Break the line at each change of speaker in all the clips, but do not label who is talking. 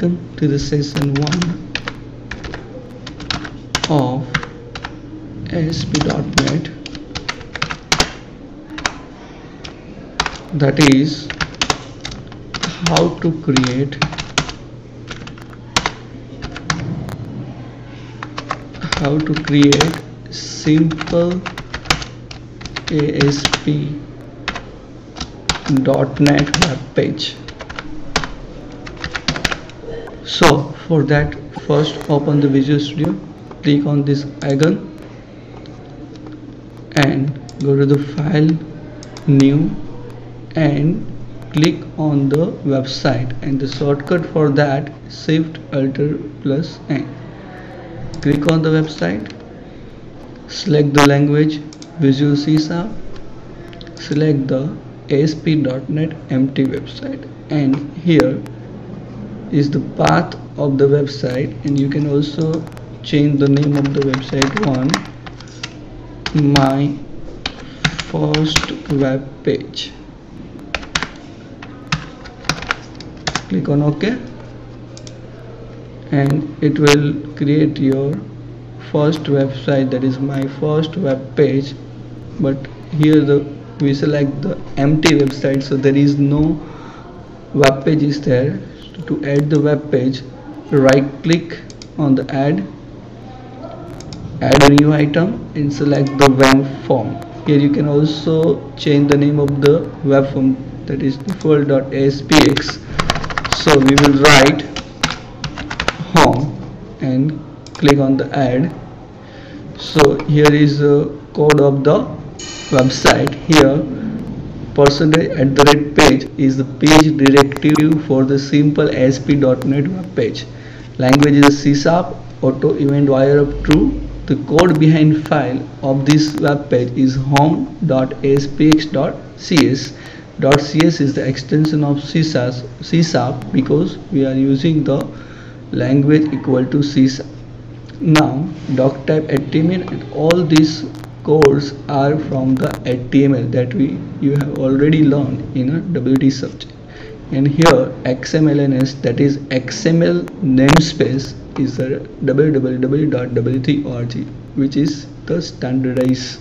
welcome to the session 1 of ASP.NET that is how to create how to create simple ASP.NET web page so for that first open the Visual Studio click on this icon and go to the file new and click on the website. And the shortcut for that shift alt plus n. Click on the website select the language Visual C Sharp select the ASP.NET empty website. And here is the path of the website and you can also change the name of the website. One my first web page. Click on ok. And it will create your first website that is my first web page. But here the we select the empty website so there is no web page is there to add the web page right click on the add add a new item and select the web form. Here you can also change the name of the web form that is default.aspx so we will write home and click on the add. So here is the code of the website. Here percentage at the rate page is the page directive for the simple ASP.NET web page. Language is C auto event wire up true. The code behind file of this web page is home.aspx.cs. .cs is the extension of C Sharp because we are using the language equal to C. Now doc type HTML and all these codes are from the HTML that we you have already learned in a WT subject and here XMLNS that is XML namespace is the www.w3org which is the standardized.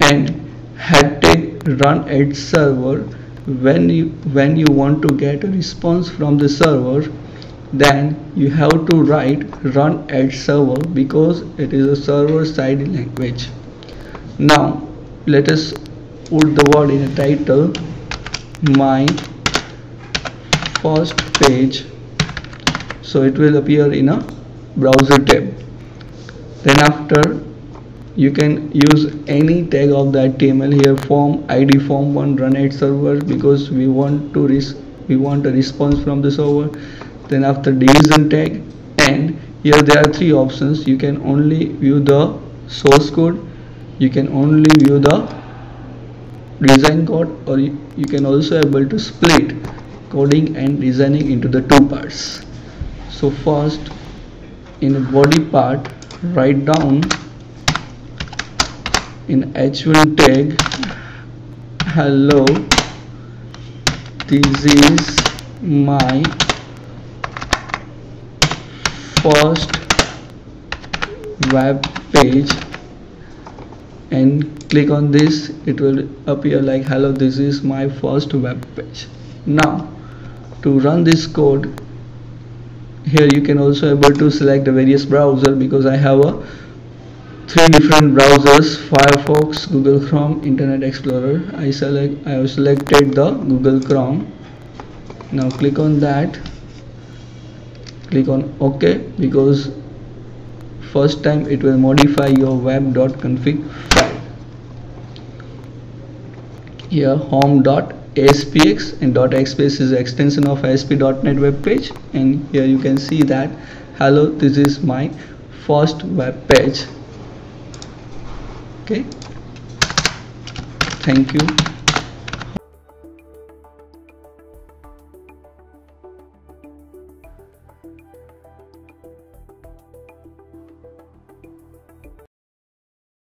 And head tag run at server when you when you want to get a response from the server then you have to write run at server because it is a server side language now let us put the word in a title my first page. So it will appear in a browser tab. Then after you can use any tag of the HTML here form id form one run at server because we want to we want a response from the server. Then after division tag and here there are three options. You can only view the source code you can only view the design code or you can also able to split coding and designing into the two parts. So first in body part write down in h1 tag hello this is my first web page and click on this it will appear like hello this is my first web page. Now to run this code here you can also able to select the various browser because I have a three different browsers Firefox Google Chrome Internet Explorer. I select I have selected the Google Chrome. Now click on that. Click on OK because first time it will modify your web.config file here home.aspx and .xps is extension of ASP.NET web page. And here you can see that hello this is my first web page. Okay. Thank you